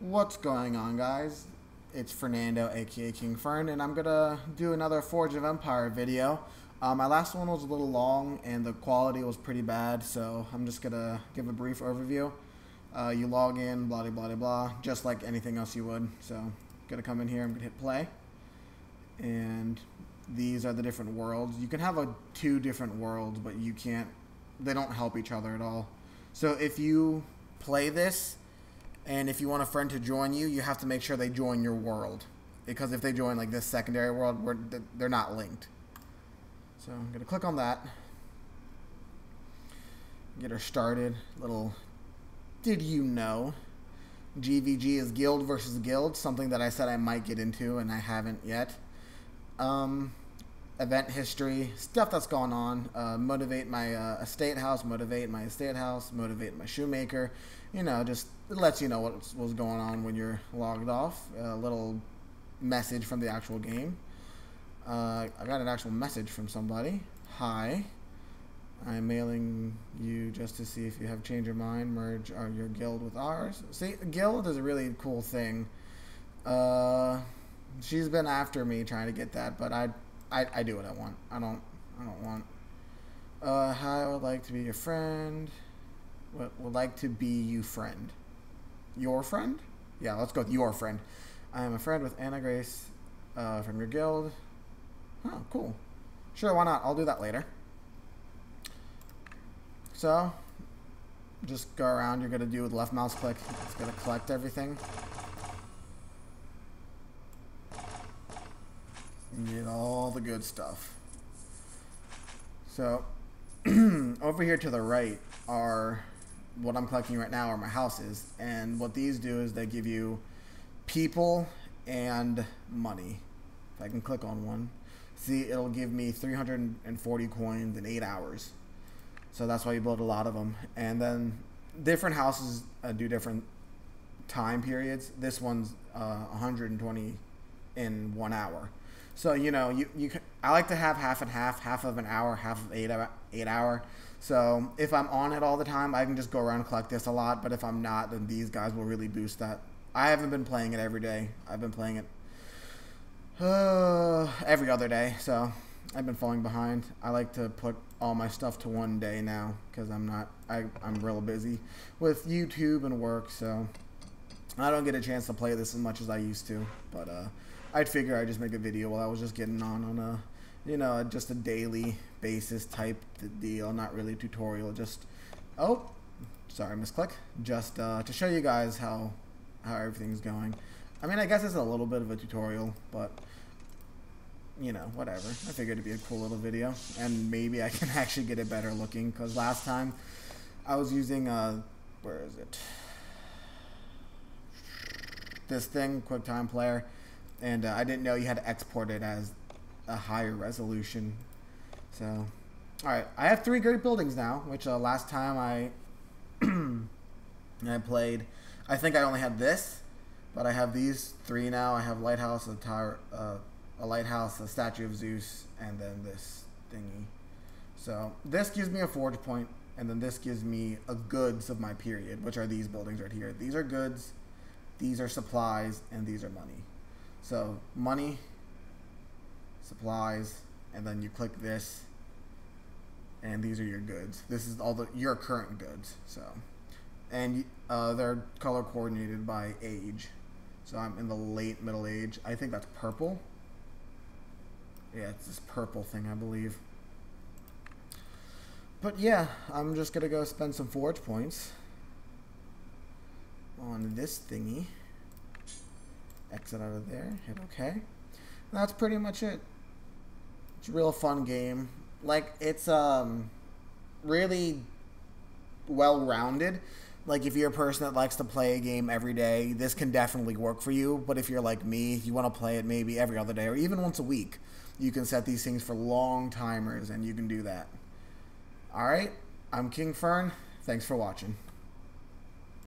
What's going on, guys? It's Fernando, aka King Fern, and I'm gonna do another Forge of Empire video. Uh, my last one was a little long and the quality was pretty bad, so I'm just gonna give a brief overview. Uh, you log in, blah, blah, blah, blah, just like anything else you would. So, gonna come in here, I'm gonna hit play, and these are the different worlds. You can have a two different worlds, but you can't. They don't help each other at all. So if you play this and if you want a friend to join you, you have to make sure they join your world. Because if they join like this secondary world, they're not linked. So I'm going to click on that. Get her started. Little did you know GVG is guild versus guild, something that I said I might get into and I haven't yet. Um, event history, stuff that's gone on, uh, motivate my uh, estate house, motivate my estate house, motivate my shoemaker. You know, just it lets you know what's, what's going on when you're logged off. A little message from the actual game. Uh, I got an actual message from somebody. Hi. I'm mailing you just to see if you have changed your mind, merge our, your guild with ours. See, guild is a really cool thing. Uh, she's been after me trying to get that, but I I, I do what I want. I don't I don't want. Uh, hi, I would like to be your friend. Would, would like to be you friend. Your friend? Yeah, let's go with your friend. I am a friend with Anna Grace uh, from your guild. Oh, cool. Sure, why not? I'll do that later. So, just go around. You're going to do with left mouse click. It's going to collect everything. and get all the good stuff. So over here to the right are what I'm collecting right now are my houses. And what these do is they give you people and money. If I can click on one, see it'll give me 340 coins in eight hours. So that's why you build a lot of them. And then different houses uh, do different time periods. This one's uh, 120 in one hour. So you know, you you I like to have half and half, half of an hour, half of eight eight hour. So if I'm on it all the time, I can just go around and collect this a lot. But if I'm not, then these guys will really boost that. I haven't been playing it every day. I've been playing it uh, every other day. So I've been falling behind. I like to put all my stuff to one day now because I'm not. I I'm real busy with YouTube and work. So I don't get a chance to play this as much as I used to. But uh, I'd figure I'd just make a video while I was just getting on on a, you know, just a daily basis type deal, not really tutorial, just, oh, sorry, misclick, just uh, to show you guys how, how everything's going. I mean, I guess it's a little bit of a tutorial, but, you know, whatever. I figured it'd be a cool little video, and maybe I can actually get it better looking, because last time I was using, uh, where is it? This thing, QuickTime Player, and uh, I didn't know you had to export it as a higher resolution. So, all right, I have three great buildings now, which uh, last time I I played, I think I only had this, but I have these three now. I have lighthouse, a tower, uh, a lighthouse, a statue of Zeus, and then this thingy. So this gives me a forge point, and then this gives me a goods of my period, which are these buildings right here. These are goods, these are supplies, and these are money. So money, supplies, and then you click this, and these are your goods. This is all the your current goods. So, and uh, they're color coordinated by age. So I'm in the late middle age. I think that's purple. Yeah, it's this purple thing, I believe. But yeah, I'm just gonna go spend some forge points on this thingy exit out of there, hit OK. And that's pretty much it. It's a real fun game. Like, it's um really well-rounded. Like, if you're a person that likes to play a game every day, this can definitely work for you. But if you're like me, you want to play it maybe every other day or even once a week, you can set these things for long timers and you can do that. All right, I'm King Fern. Thanks for watching.